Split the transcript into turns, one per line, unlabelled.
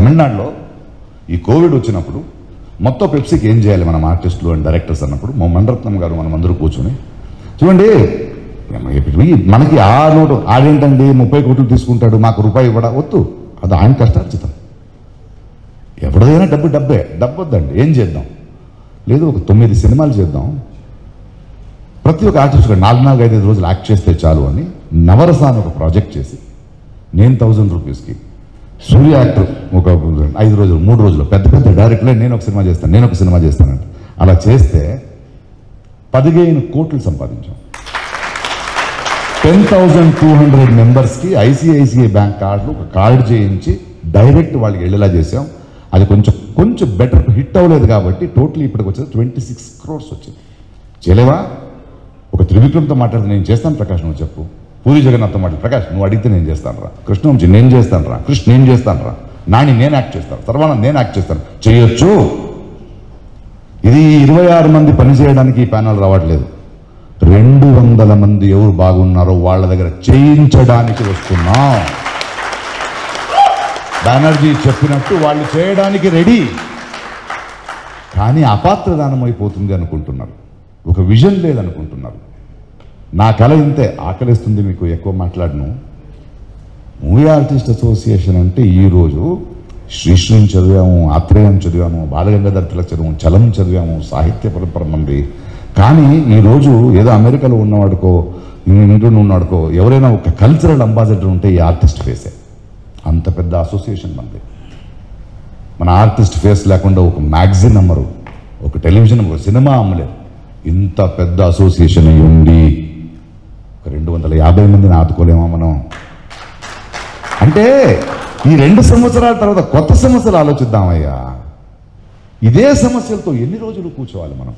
తమిళనాడులో ఈ కోవిడ్ వచ్చినప్పుడు మొత్తం పెప్సీకి ఏం చేయాలి మనం ఆర్టిస్టులు అండ్ డైరెక్టర్స్ అన్నప్పుడు మా మణరత్నం గారు మనం అందరూ కూర్చొని చూడండి మనకి ఆ నోటు ఆడేంటండి? ముప్పై కోట్లు తీసుకుంటాడు మాకు రూపాయి ఇవ్వడా? వద్దు. అది ఆయన కష్టార్జితం. ఎవరిదైనా డబ్బు డబ్బే. డబ్బు వద్దండి ఏం చేద్దాం? లేదు ఒక తొమ్మిది సినిమాలు చేద్దాం. ప్రతి ఒక్క ఆర్టిస్ట్ నాలుగు నాలుగు ఐదు ఐదు రోజులు యాక్ట్ చేస్తే చాలు అని నవరసాన్ని అని ఒక ప్రాజెక్ట్ చేసి నేను థౌజండ్ రూపీస్కి సూర్య యాక్టర్ ఒక ఐదు రోజులు మూడు రోజులు పెద్ద పెద్ద డైరెక్టర్లే నేను ఒక సినిమా చేస్తాను నేను ఒక సినిమా చేస్తానంట. అలా చేస్తే పదిహేను కోట్లు సంపాదించాం. టెన్ థౌజండ్ టూ హండ్రెడ్ మెంబర్స్కి ఐసిఐసిఐ బ్యాంక్ కార్డులు ఒక కార్డు చేయించి డైరెక్ట్ వాళ్ళకి వెళ్ళేలా చేసాం. అది కొంచెం కొంచెం బెటర్ హిట్ అవ్వలేదు కాబట్టి టోటల్ ఇప్పటికి వచ్చేది ట్వంటీ సిక్స్ క్రోర్స్ వచ్చింది. చేయలేవా ఒక త్రివిక్రమ్తో మాట్లాడితే నేను చేస్తాను ప్రకాశం చెప్పు. పూరి జగన్నాథ్ మాట్లాడు. ప్రకాష్ నువ్వు అడిగితే నేను చేస్తాను రా. కృష్ణవంశీ నేను చేస్తాను రా. కృష్ణ నేను చేస్తాను రా. నాని నేను యాక్ట్ చేస్తాను. సర్వానంద్ నేను యాక్ట్ చేస్తాను. చేయొచ్చు. ఇది ఇరవై ఆరు మంది పని చేయడానికి ఈ ప్యానల్ రావట్లేదు. రెండు వందల మంది ఎవరు బాగున్నారో వాళ్ళ దగ్గర చేయించడానికి వస్తున్నాం. బెనర్జీ చెప్పినట్టు వాళ్ళు చేయడానికి రెడీ. కానీ అపాత్రదానం అయిపోతుంది అనుకుంటున్నారు. ఒక విజన్ లేదనుకుంటున్నారు. నా కళ ఇంతే ఆకలిస్తుంది మీకు ఎక్కువ మాట్లాడను. మూవీ ఆర్టిస్ట్ అసోసియేషన్ అంటే ఈరోజు శ్రీశ్రీని చదివాము ఆత్రేయం చదివాము బాలగంగాధర తిలక్ చదివాము చలం చదివాము సాహిత్య పరంపర మంది కానీ ఈరోజు ఏదో అమెరికాలో ఉన్నవాడుకో ఇంగ్లాండ్ ఉన్నవాడుకో ఎవరైనా ఒక కల్చరల్ అంబాసిడర్ ఉంటే ఈ ఆర్టిస్ట్ ఫేసే అంత పెద్ద అసోసియేషన్ మనది. మన ఆర్టిస్ట్ ఫేస్ లేకుండా ఒక మ్యాగజైన్ అమ్మరు ఒక టెలివిజన్ ఒక సినిమా అమ్మలేదు ఇంత పెద్ద అసోసియేషన్ ఉండి వందల యాభై మందిని ఆదుకోలేమా మనం? అంటే ఈ రెండు సంవత్సరాల తర్వాత కొత్త సమస్యలు ఆలోచిద్దామయ్యా. ఇదే సమస్యలతో ఎన్ని రోజులు కూర్చోవాలి మనం?